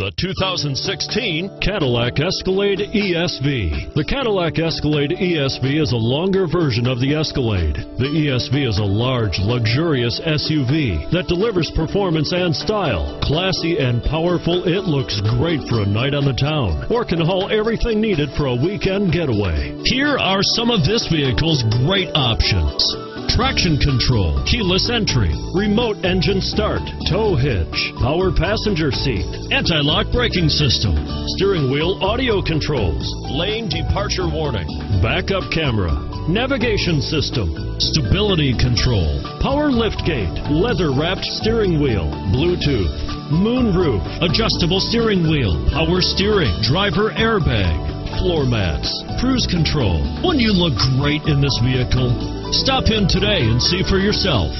The 2016 Cadillac Escalade ESV. The Cadillac Escalade ESV is a longer version of the Escalade. The ESV is a large, luxurious SUV that delivers performance and style. Classy and powerful, it looks great for a night on the town or can haul everything needed for a weekend getaway. Here are some of this vehicle's great options traction control, keyless entry, remote engine start, tow hitch, power passenger seat, anti-lock braking system, steering wheel audio controls, lane departure warning, backup camera, navigation system, stability control, power liftgate, leather wrapped steering wheel, Bluetooth, moonroof, adjustable steering wheel, power steering, driver airbag, floor mats, cruise control. Wouldn't you look great in this vehicle? Stop in today and see for yourself.